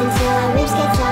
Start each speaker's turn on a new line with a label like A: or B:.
A: Until our ribs get tired.